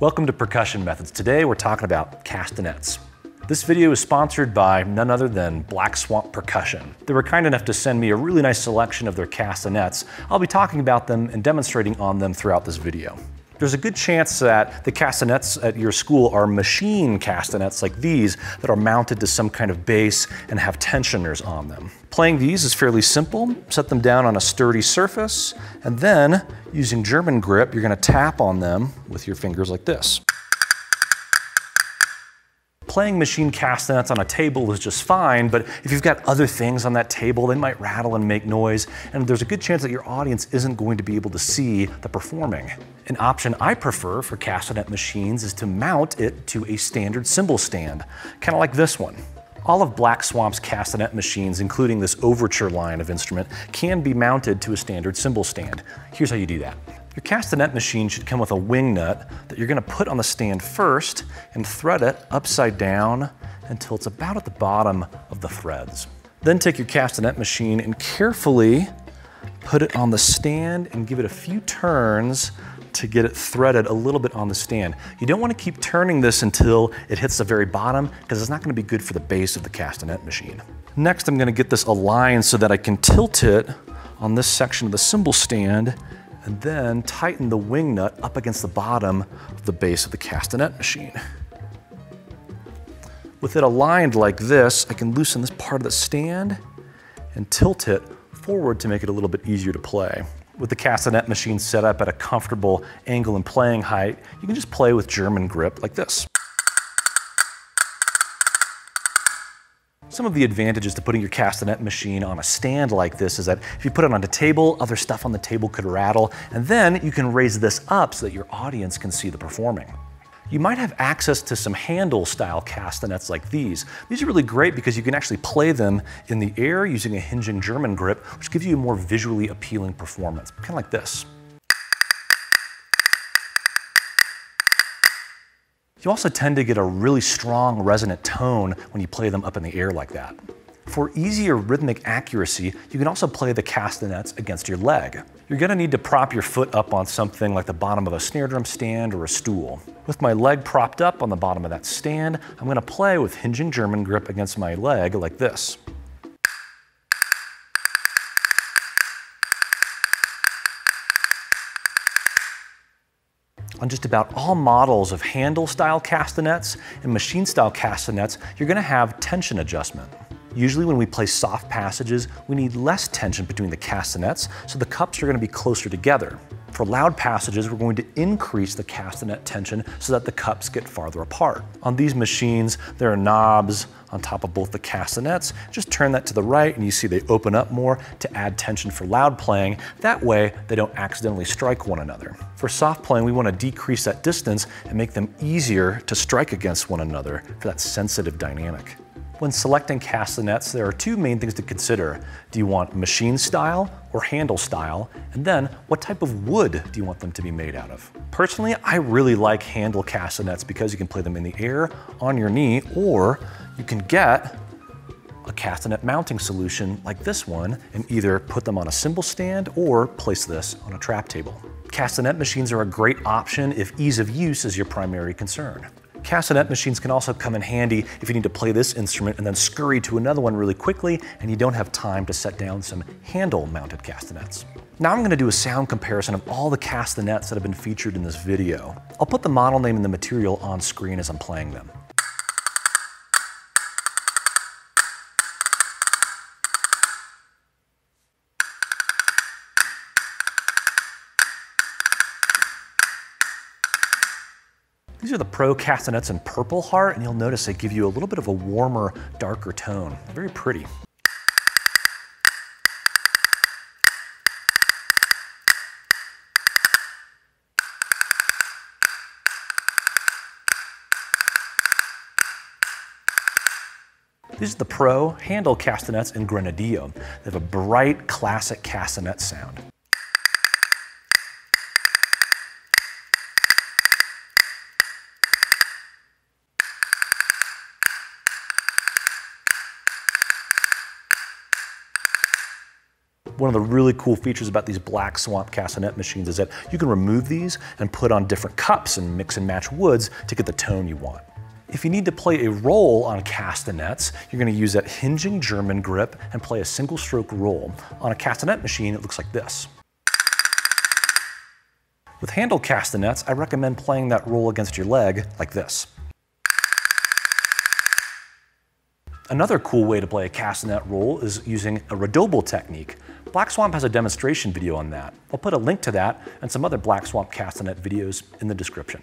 Welcome to Percussion Methods. Today we're talking about castanets. This video is sponsored by none other than Black Swamp Percussion. They were kind enough to send me a really nice selection of their castanets. I'll be talking about them and demonstrating on them throughout this video. There's a good chance that the castanets at your school are machine castanets like these that are mounted to some kind of base and have tensioners on them. Playing these is fairly simple. Set them down on a sturdy surface, and then using German grip, you're gonna tap on them with your fingers like this. Playing machine castanets on a table is just fine, but if you've got other things on that table, they might rattle and make noise, and there's a good chance that your audience isn't going to be able to see the performing. An option I prefer for castanet machines is to mount it to a standard cymbal stand, kind of like this one. All of Black Swamp's castanet machines, including this Overture line of instrument, can be mounted to a standard cymbal stand. Here's how you do that. Your castanet machine should come with a wing nut that you're gonna put on the stand first and thread it upside down until it's about at the bottom of the threads. Then take your castanet machine and carefully put it on the stand and give it a few turns to get it threaded a little bit on the stand. You don't want to keep turning this until it hits the very bottom because it's not going to be good for the base of the castanet machine. Next, I'm going to get this aligned so that I can tilt it on this section of the cymbal stand and then tighten the wing nut up against the bottom of the base of the castanet machine. With it aligned like this, I can loosen this part of the stand and tilt it forward to make it a little bit easier to play. With the castanet machine set up at a comfortable angle and playing height, you can just play with German grip like this. Some of the advantages to putting your castanet machine on a stand like this is that if you put it on a table, other stuff on the table could rattle, and then you can raise this up so that your audience can see the performing. You might have access to some handle style castanets like these. These are really great because you can actually play them in the air using a hinging German grip, which gives you a more visually appealing performance, kind of like this. You also tend to get a really strong resonant tone when you play them up in the air like that. For easier rhythmic accuracy, you can also play the castanets against your leg. You're gonna need to prop your foot up on something like the bottom of a snare drum stand or a stool. With my leg propped up on the bottom of that stand, I'm gonna play with hinging German grip against my leg like this. On just about all models of handle style castanets and machine style castanets, you're gonna have tension adjustment. Usually when we play soft passages, we need less tension between the castanets, so the cups are gonna be closer together. For loud passages, we're going to increase the castanet tension so that the cups get farther apart. On these machines, there are knobs on top of both the castanets. Just turn that to the right and you see they open up more to add tension for loud playing. That way, they don't accidentally strike one another. For soft playing, we want to decrease that distance and make them easier to strike against one another for that sensitive dynamic. When selecting castanets, there are two main things to consider. Do you want machine style or handle style? And then what type of wood do you want them to be made out of? Personally, I really like handle castanets because you can play them in the air, on your knee, or you can get a castanet mounting solution like this one and either put them on a cymbal stand or place this on a trap table. Castanet machines are a great option if ease of use is your primary concern. Castanet machines can also come in handy if you need to play this instrument and then scurry to another one really quickly and you don't have time to set down some handle mounted castanets. Now I'm gonna do a sound comparison of all the castanets that have been featured in this video. I'll put the model name and the material on screen as I'm playing them. These are the Pro Castanets in Purple Heart, and you'll notice they give you a little bit of a warmer, darker tone. Very pretty. These are the Pro handle castanets in Grenadillo. They have a bright, classic castanet sound. One of the really cool features about these Black Swamp castanet machines is that you can remove these and put on different cups and mix and match woods to get the tone you want. If you need to play a roll on castanets, you're going to use that hinging German grip and play a single stroke roll. On a castanet machine, it looks like this. With handle castanets, I recommend playing that roll against your leg like this. Another cool way to play a castanet roll is using a redoble technique. Black Swamp has a demonstration video on that. I'll put a link to that and some other Black Swamp castanet videos in the description.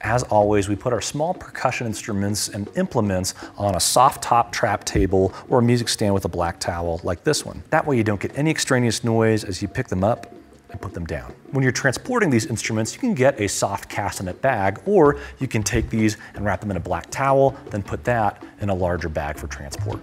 As always, we put our small percussion instruments and implements on a soft top trap table or a music stand with a black towel like this one. That way you don't get any extraneous noise as you pick them up and put them down. When you're transporting these instruments, you can get a soft castanet bag, or you can take these and wrap them in a black towel, then put that in a larger bag for transport.